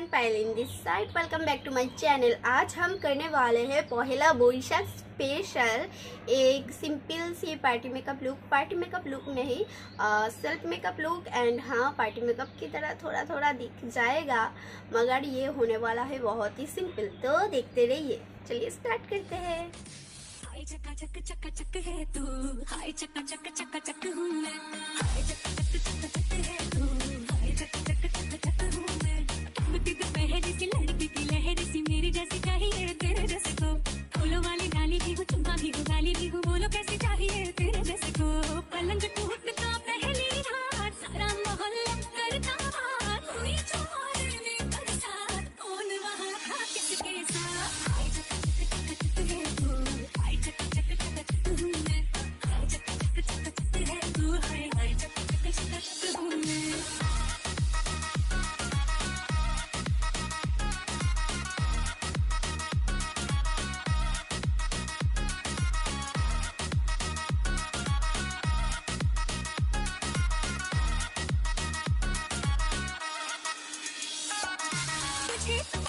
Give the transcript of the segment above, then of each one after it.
Everyone पायलिन this side welcome back to my channel आज हम करने वाले हैं पहला बोईशाख स्पेशल एक सिंपल सी party makeup look party makeup look नहीं सेल्फ मेकअप लुक एंड हाँ पार्टी मेकअप की तरह थोड़ा थोड़ा दिख जाएगा, मगर ये होने वाला है बहुत ही सिंपल तो देखते रहिए। चलिए स्टार्ट करते हैं। हाय चक्का चक चक्का चक है तू। हाय चक्का चक चक्का चक हूँ मैं। Thank you.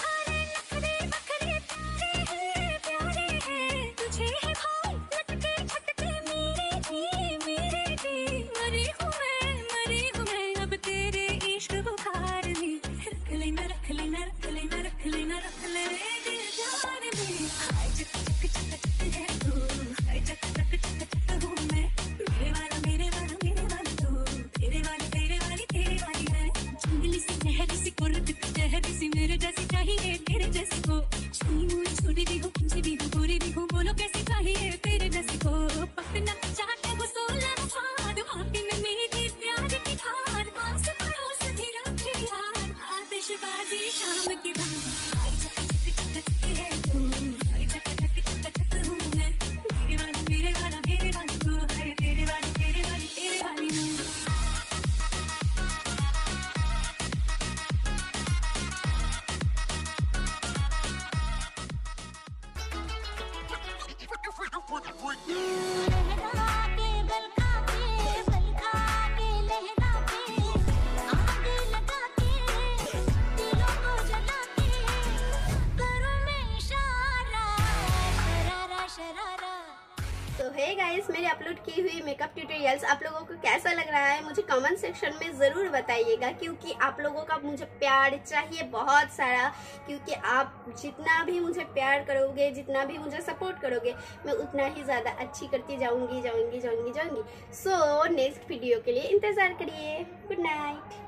कुर्त शहर मेरे जैसी चाहिए तेरे जैसी को छुई हुई छोटी भी हो पूरी भी हो। Yeah! तो है गाइस मेरे अपलोड की हुई मेकअप ट्यूटोरियल्स आप लोगों को कैसा लग रहा है, मुझे कमेंट सेक्शन में ज़रूर बताइएगा, क्योंकि आप लोगों का मुझे प्यार चाहिए बहुत सारा, क्योंकि आप जितना भी मुझे प्यार करोगे, जितना भी मुझे सपोर्ट करोगे, मैं उतना ही ज़्यादा अच्छी करती जाऊँगी जाऊँगी जाऊँगी जाऊँगी। सो नेक्स्ट वीडियो के लिए इंतज़ार करिए। Good night